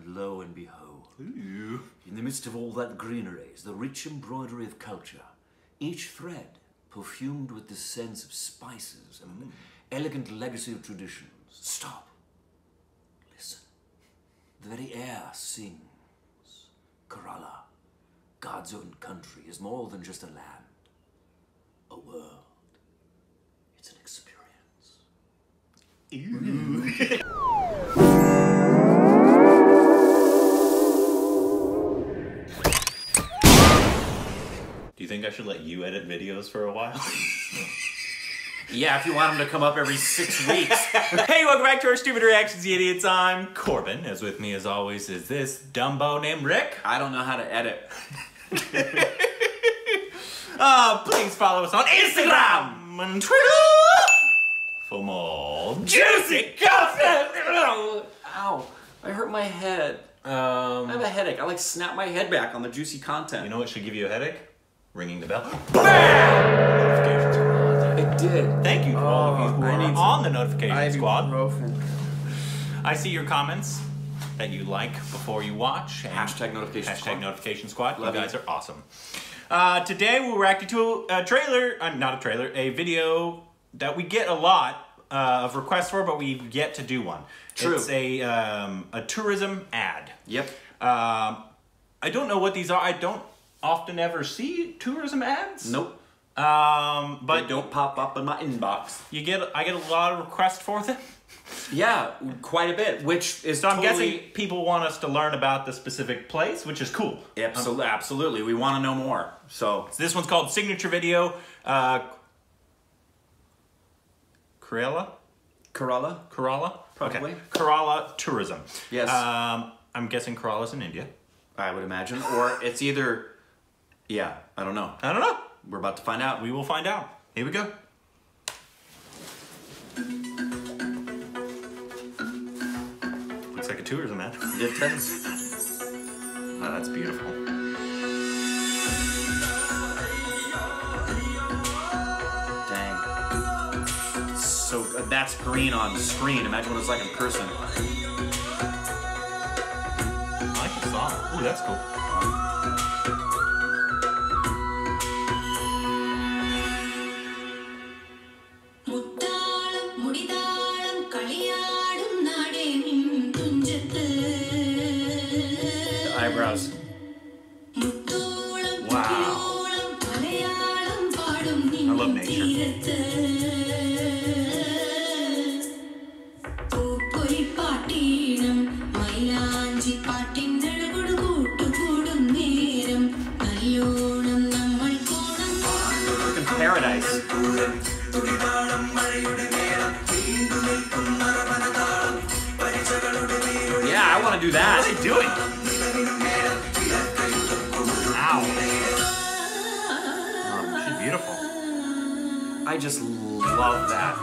And lo and behold, in the midst of all that greenery is the rich embroidery of culture, each thread perfumed with the sense of spices and an elegant legacy of traditions. Stop. Listen. The very air sings. Kerala, God's own country, is more than just a land, a world. It's an experience. Do think I should let you edit videos for a while? Yeah, if you want them to come up every six weeks. hey, welcome back to our Stupid Reactions, you idiots. I'm Corbin. As with me, as always, is this Dumbo named Rick. I don't know how to edit. Uh, please follow us on Instagram and Twitter for more juicy content. Ow, I hurt my head. I have Um, a headache. I like snap my head back on the juicy content. you know what should give you a headache? Ringing the bell. Bam! Notifications on. it did. Thank you to all of you who Oh, I are need on the notification squad. Ibuprofen. I see your comments that you like before you watch. and Hashtag notification Hashtag squad. notification squad. Love you guys you. are awesome. Uh, today we're reacting to a trailer. I'm not a trailer. A video that we get a lot uh, of requests for, but we've yet to do one. True. It's a um, a tourism ad. Yep. Um, I don't know what these are. I don't often ever see tourism ads. Nope. Um, But but don't pop up in my inbox. you get I get a lot of requests for them. Yeah, quite a bit. Which is So I'm totally, guessing people want us to learn about the specific place, which is cool. Absolutely, absolutely. We want to know more. So So this one's called Signature Video. Uh, Kerala? Kerala. Kerala? Probably. Okay. Kerala Tourism. Yes. Um, I'm guessing Kerala's in India. I would imagine, or it's either. Yeah, I don't know. I don't know. We're about to find out. We will find out. Here we go. Looks like a tourism ad. It does. oh, that's beautiful. Dang. So uh, that's green on the screen. Imagine what it's like in person. I like the song. Ooh, that's cool. കോണം In paradise. Yeah, I want to do that. What are they doing? I just love that.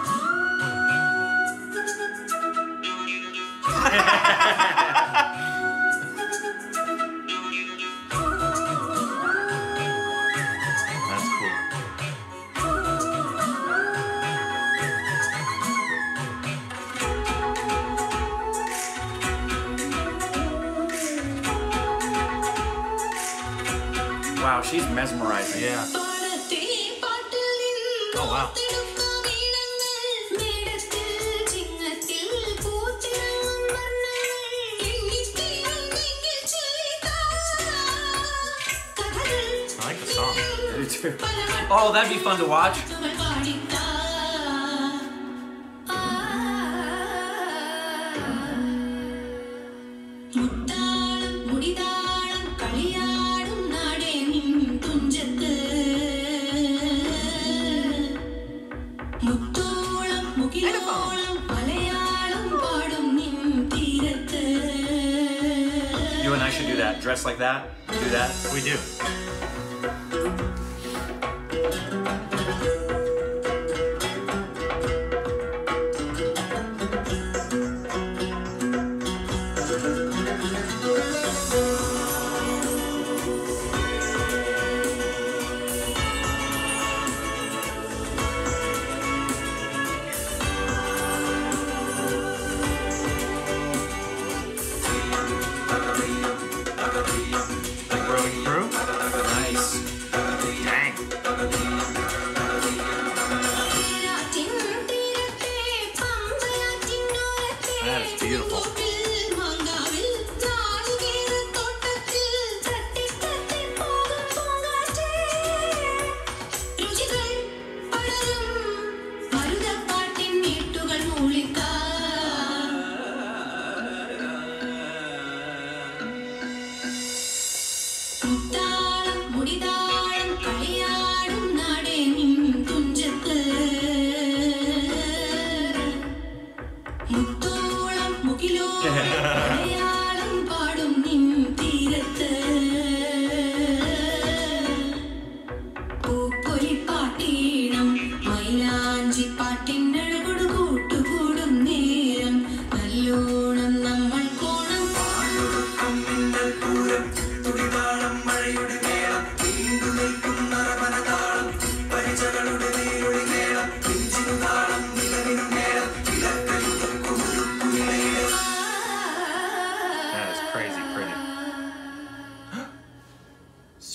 That's cool. Wow, she's mesmerizing. Yeah. Oh, wow. I like the song. I do too. Oh, that'd be fun to watch. മുത്തോളം മുകിലോളം Malayalam പാടും നിൻ തീരത്ത് You and I should do that. Dress like that. Do that. We do.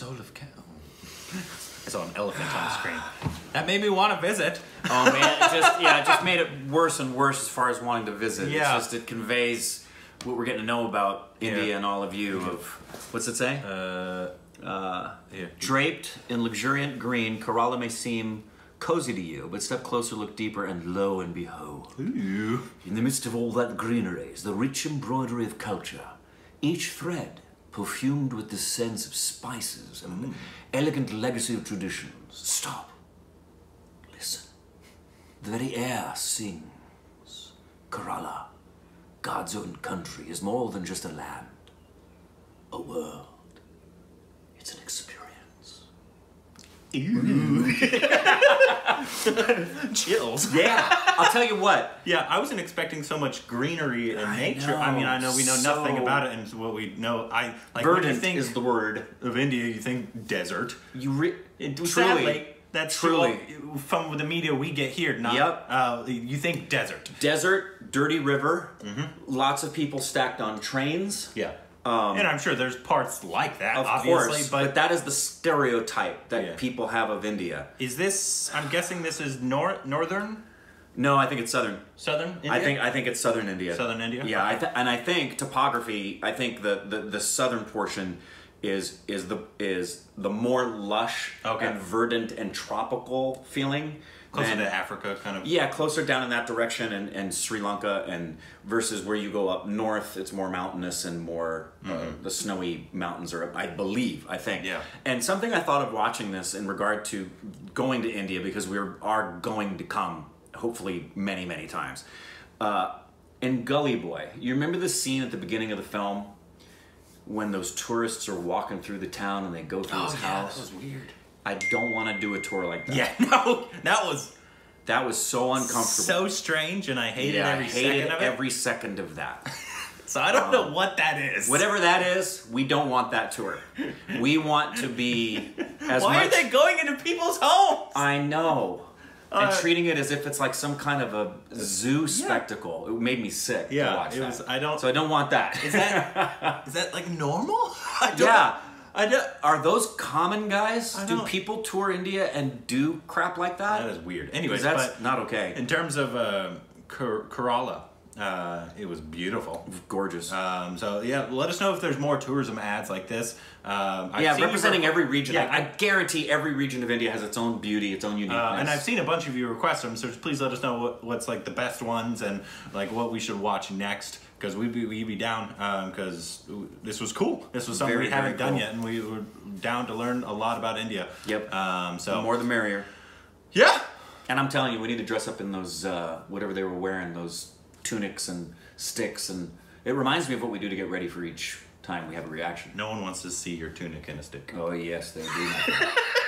Soul of Cow. I saw an elephant on the screen. That made me want to visit. Oh man, it just yeah, it just made it worse and worse as far as wanting to visit. Yeah. It's just it conveys what we're getting to know about India Yeah. and all of you. Of what's it say? Uh, Uh, yeah. draped in luxuriant green, Kerala may seem cozy to you, but step closer, look deeper, and lo and behold, In the midst of all that greenery is the rich embroidery of culture, each thread perfumed with the sense of spices and elegant legacy of traditions. Stop. Listen. The very air sings. Kerala, God's own country, is more than just a land, a world. It's an experience. chills. yeah. I'll tell you what. Yeah, I wasn't expecting so much greenery and I nature. I mean, I know we know nothing about it, and what we know, I like Verdant think is the word. of India, you think desert. You re- It, truly. sadly, that's truly. from the media we get here. Not, Yep. Uh, you think desert. Desert, dirty river, Mm-hmm. lots of people stacked on trains. Yeah. Um, and I'm sure there's parts like that, Of obviously, course, but, but, that is the stereotype that Yeah. people have of India. is this? I'm guessing this is nor- northern, No, I think it's southern. southern. India? I think I think it's southern India. Southern India? Yeah, I th- and I think topography. I think the, the the southern portion is is the is the more lush Okay. and verdant and tropical feeling. closer than- to Africa, kind of. Yeah, closer down in that direction, and, and Sri Lanka, and versus where you go up north, it's more mountainous and more uh, the snowy mountains are. I believe, I think. Mm-hmm. Yeah. And something I thought of watching this in regard to going to India because we are going to come, hopefully, many many times. Uh, in Gully Boy, you remember the scene at the beginning of the film when those tourists are walking through the town and they go through Oh his yeah, house. that was weird. I don't want to do a tour like that. Yeah, no, that was That was so uncomfortable. so strange, and I hated yeah, every I hated second of it. every second of that. so I don't know um, what that is. Whatever that is, we don't want that tour. We want to be as Why much. are they going into people's homes? I know. And Uh, treating it as if it's like some kind of a zoo spectacle. It made me sick to Yeah, watch it that. was- I don't- So I don't want that. Is that is that like normal? I don't, yeah. I don't. Are those common guys? I Do don't- people tour India and do crap like that? That is weird. Anyways, that's but not okay. in terms of uh, Kerala, uh, it was beautiful. Gorgeous. Um, so yeah, let us know if there's more tourism ads like this. Um, I've yeah, seen representing every region. Yeah, I, I guarantee every region of India has its own beauty, its own uniqueness. Uh, and I've seen a bunch of you request them, so please let us know what, what's like the best ones and like what we should watch next because we'd be we'd be down because this was cool. This was something Very, we haven't very done yet, and we were down to learn a lot about India. Yep. Um, so the more the merrier. yeah. And I'm telling you, we need to dress up in those uh, whatever they were wearing, those tunics and sticks, and it reminds me of what we do to get ready for each time we have a reaction. No one wants to see your tunic in a stick. Oh yes, they do.